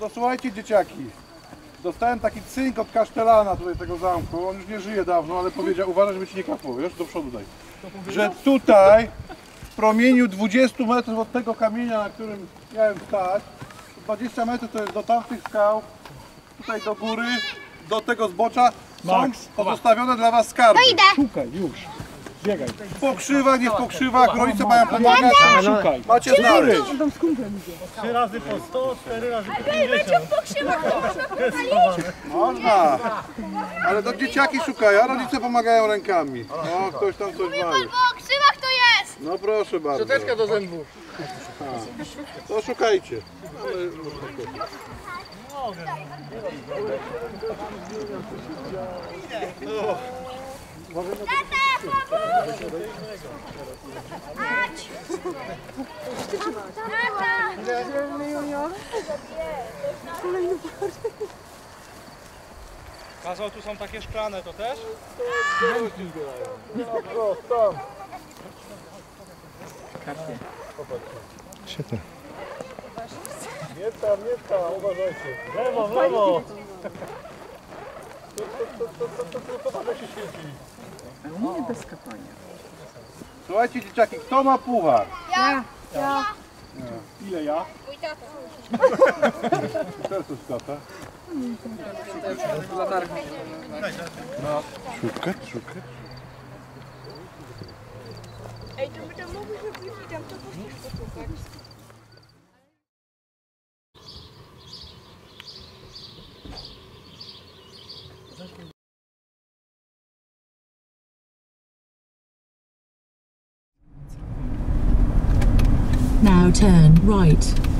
to słuchajcie dzieciaki. Dostałem taki cynk od kasztelana tutaj tego zamku. On już nie żyje dawno, ale powiedział, uważaj, żeby ci nie kapło. Już do przodu daj. Że tutaj w promieniu 20 metrów od tego kamienia, na którym miałem stać, 20 metrów to jest do tamtych skał, tutaj do góry, do tego zbocza, są pozostawione dla was skarby. Idę. Szukaj, już. Biegaj. W pokrzywach, nie w pokrzywach, rodzice mają pomagać. Szukaj. Macie znaleźć. Trzy razy po 100, cztery razy po 50. Można. Ale to dzieciaki szukają, a rodzice pomagają rękami. No, ktoś tam coś ma. Po krzywach to jest. No proszę bardzo. Szczoteczka do zębów. To szukajcie. Tata, pomóż. Chodź. Tata. Kazał, tu są takie szklane, to też? Nie tam, nie tam, uważajcie. W Lewo, w lewo. To, to, to, to, to, to, to, to, to a u mnie bez kapania. Słuchajcie dzieciaki, kto ma puchar? Ja. Ja. Ile ja? Mój tata. Teraz już tata. No. Szukać, szukać. Ej, to by to mógł zrobić i tam to poszło Turn right.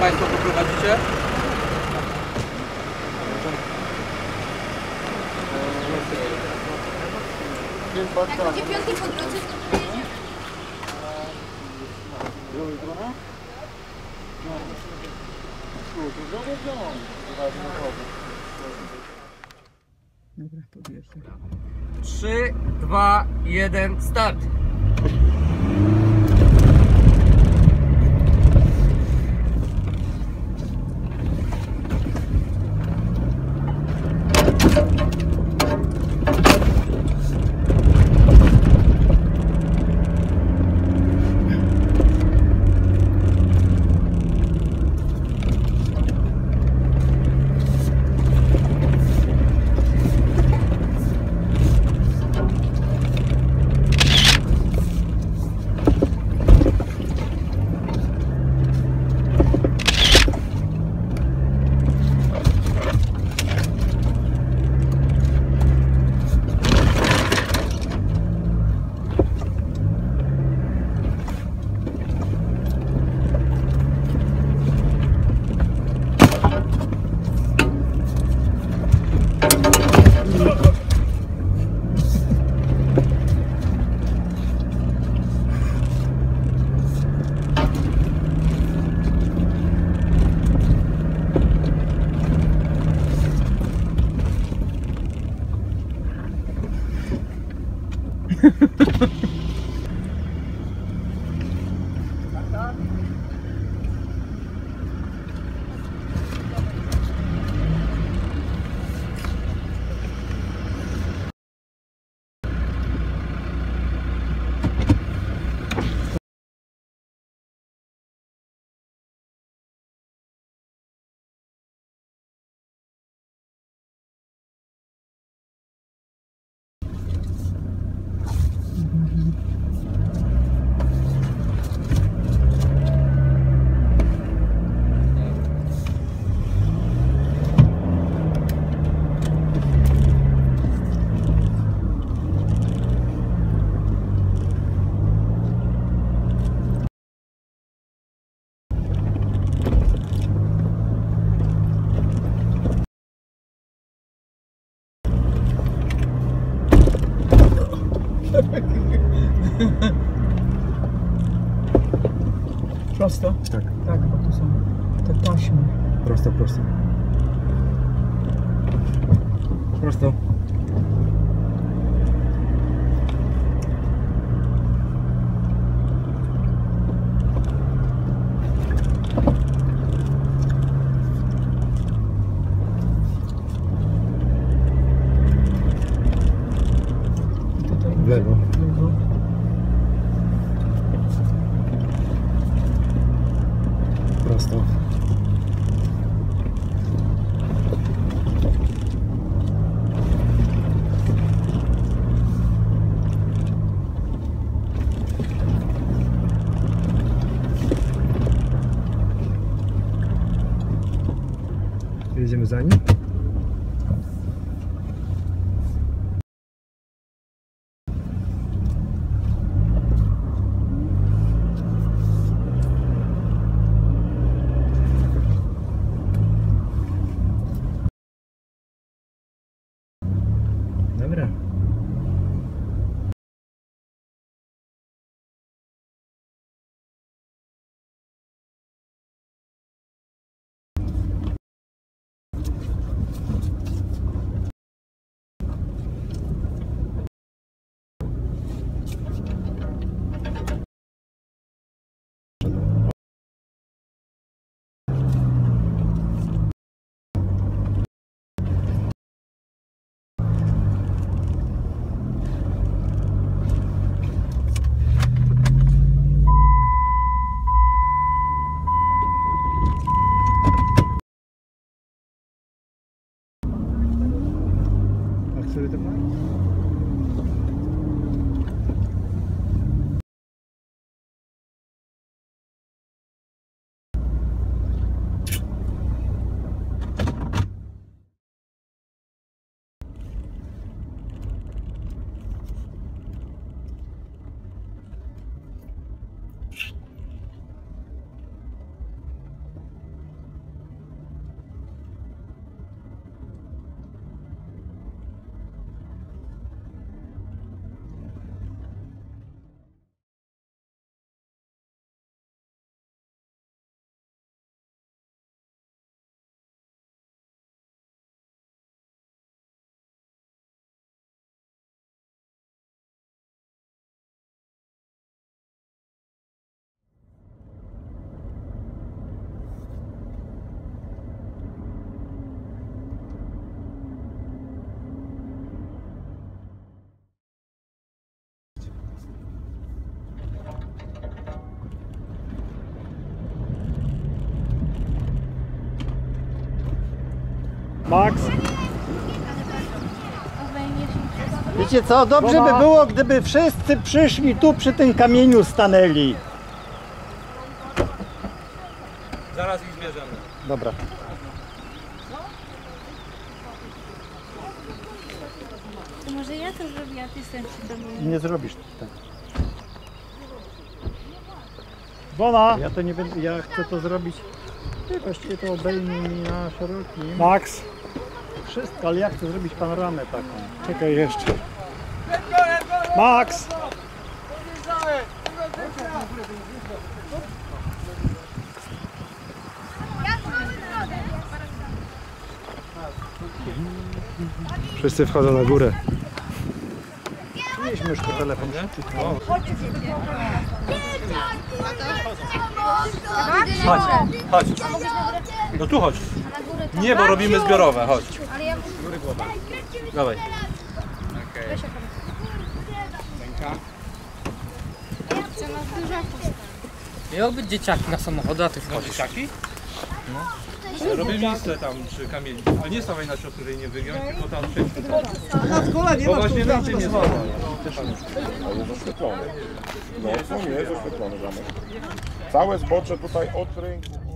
Państwo poprowadzicie? Jak będzie piątki po drodze, to drona? No. Kurde, drogę wziąłem. Dobra, start! автобусом. Это тащим. Просто-просто. Просто. просто. просто. stuff. Max, Wiecie co, dobrze by było, gdyby wszyscy przyszli tu przy tym kamieniu stanęli. Zaraz ich zbierzemy. Dobra. To może ja to zrobię, a ty jestem przy. Nie zrobisz tak. Bona, Ja to nie będę, ja chcę to zrobić. Ty właściwie to obejmij mi na szerokim. Max, Wszystko, ale ja chcę zrobić panoramę taką. czekaj jeszcze. Max! Wszyscy wchodzą na górę. Przynieśmy już po telefon. Chodź, chodź. No tu chodź. Nie, bo robimy zbiorowe, chodź. Dawaj. Miało być dzieciaki na samochody, a ty wchodzisz. Dzieciaki? No. Robię miejsce tam przy kamieni. A nie stawaj na żeby nie wygiąć, tylko tam przy Bo właśnie na tym jest Oświetlony. No co nie jest oświetlony zamek. Całe zbocze tutaj od rynku.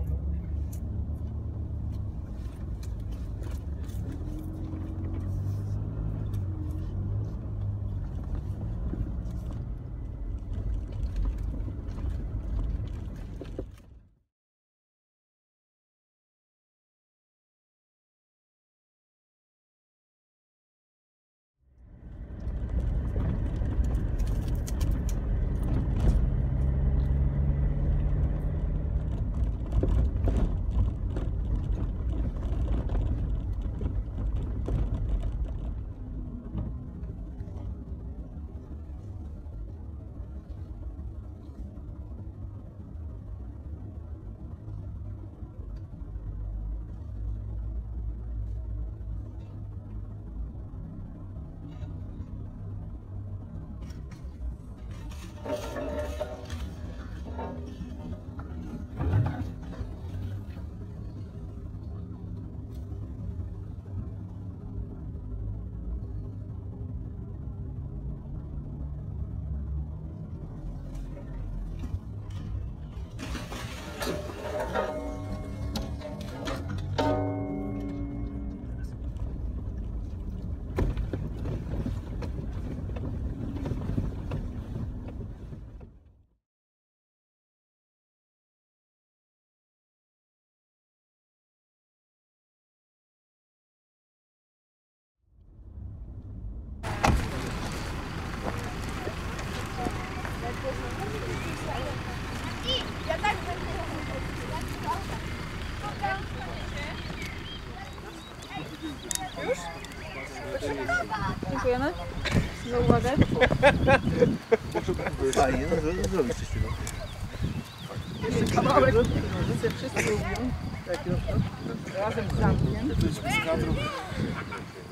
Yeah.